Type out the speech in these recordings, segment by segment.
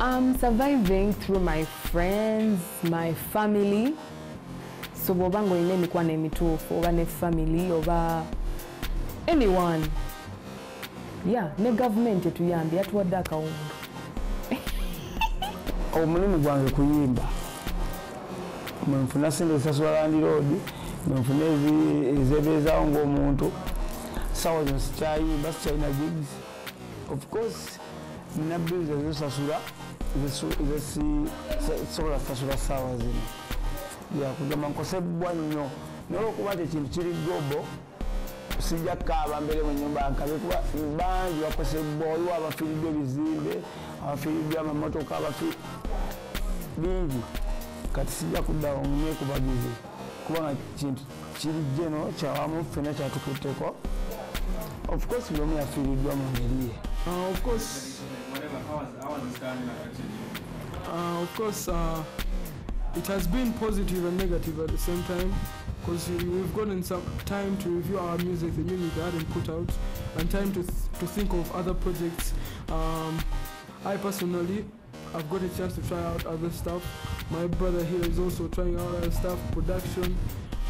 I'm surviving through my friends, my family. So bw'oba ng'olina emikwano emituufu oba ne family oba anyone. Yeah, ne gavumenti etuyambye yatuwadde akawunga. omulimu gwange kuyimba mwenfuna sente zisasula landiroodi mwenfuna ezebeezaawo ngaomuntu sawa zino sikyayimba sikyalina gigs of course nina bills ezosasula zesobola sasula saawa zino yakugamba nkosebwa nnyo naye okuba nti ekintu kiri gobo sijja kukaaba mbere mu nyumba nkabe kuba bangi bakosebwa waliwo abafiiriddwa ebizimbe abafiiriddwa amamotoka abafi bingi kati sijja kuddawo nekubagize kubanga kintu kiri jeno kyawamu ffena kyatukutteko of course buli omu yafiiriddwa mu ngeri ye of course, uh, of course, uh, it has been positive and negative at the same time because we've gotten some time to review our music, the music that hadn't put out, and time to, th- to think of other projects. Um, I personally, I've got a chance to try out other stuff. My brother here is also trying out other stuff, production.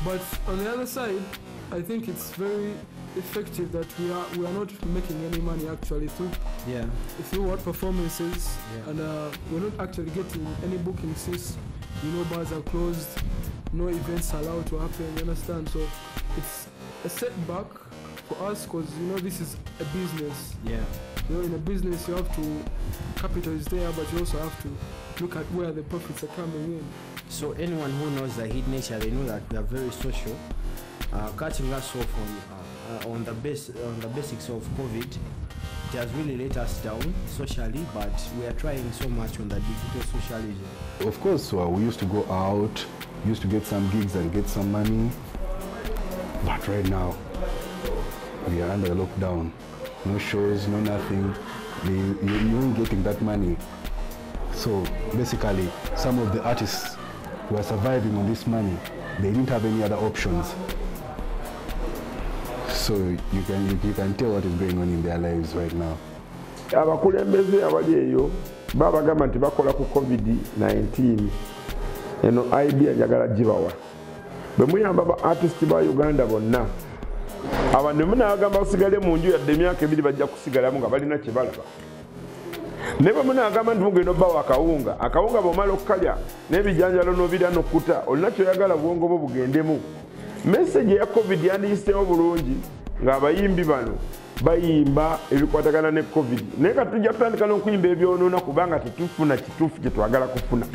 But on the other side, I think it's very effective that we are we are not making any money actually through Yeah. through what performances Yeah. and uh, we're not actually getting any bookings since you know bars are closed no events allowed to happen you understand so it's a setback for us because you know this is a business Yeah. you know in a business you have to capital is there but you also have to look at where the profits are coming in So anyone who knows the hit nature, they know that we are very social. Uh, cutting us off on uh, on the base on the basics of COVID, it has really let us down socially, but we are trying so much on the digital socialism. Of course, uh, we used to go out, used to get some gigs and get some money. But right now, we are under lockdown. No shows, no nothing. You ain't getting that money. So basically, some of the artists who are surviving on this money, they didn't have any other options. So you can, you, you can tell what is going on in their lives right now. abakulembeze abali eyo babagamba nti bakola ku covid-19 eno idea njagala gibawa. Bwe muyamba ba artist ba uganda bonna abantu munabagamba basigale mu nju yadde emyaka ebiri bajja kusigalamu nga balina kye balaba. Naye bwe munagamba nti mugenda obbawo akawunga akawunga bwomala okukalya n'ebijanjalo n'obirya nokkuta olina kyoyagala bwongo bwo bugendemu meseji eya covid yandiyiseewo bulungi ng'abayimbi bano bayimba ebikwatagana ne covid. Naye ka tujja kutandika n'okuyimba ebyonoona kubanga tetufuna kituufu kye twagala kufuna